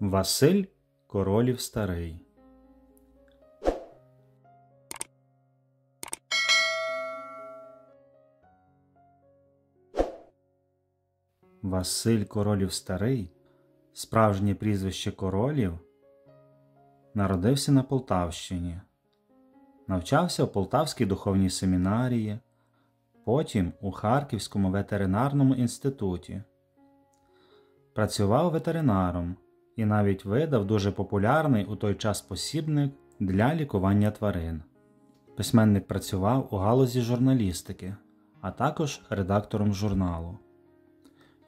Василь Королів Старий. Василь Королів Старий, справжнє прізвище Королів, народився на Полтавщині, навчався у Полтавській духовній семінарії, потім у Харківському ветеринарному інституті. Працював ветеринаром і навіть видав дуже популярний у той час посібник для лікування тварин. Письменник працював у галузі журналістики, а також редактором журналу.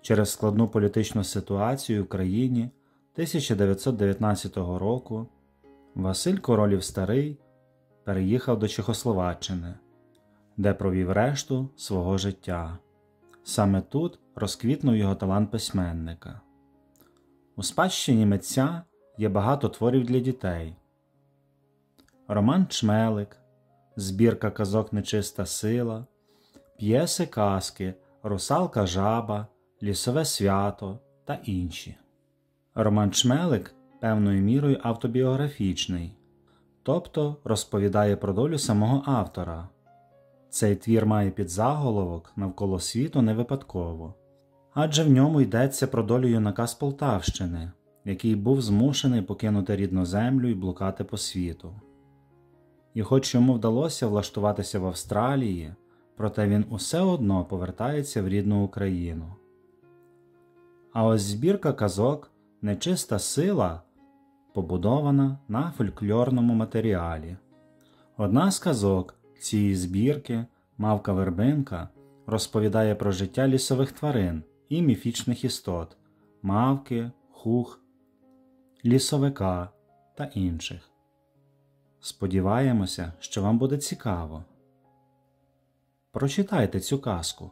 Через складну політичну ситуацію в країні 1919 року Василь Королів Старий переїхав до Чехословаччини, де провів решту свого життя. Саме тут розквітнув його талант письменника. У спадщині митця є багато творів для дітей. Роман Чмелик, збірка казок Нечиста сила, п'єси казки, Русалка жаба, Лісове свято та інші. Роман Чмелик певною мірою автобіографічний, тобто розповідає про долю самого автора. Цей твір має підзаголовок навколо світу не випадково, адже в ньому йдеться про долю юнака з Полтавщини, який був змушений покинути рідну землю і блукати по світу. І хоч йому вдалося влаштуватися в Австралії, проте він усе одно повертається в рідну Україну. А ось збірка казок Нечиста сила побудована на фольклорному матеріалі. Одна з казок цієї збірки, мавка вербинка, розповідає про життя лісових тварин і міфічних істот, мавки, хух, лісовика та інших. Сподіваємося, що вам буде цікаво. Прочитайте цю казку.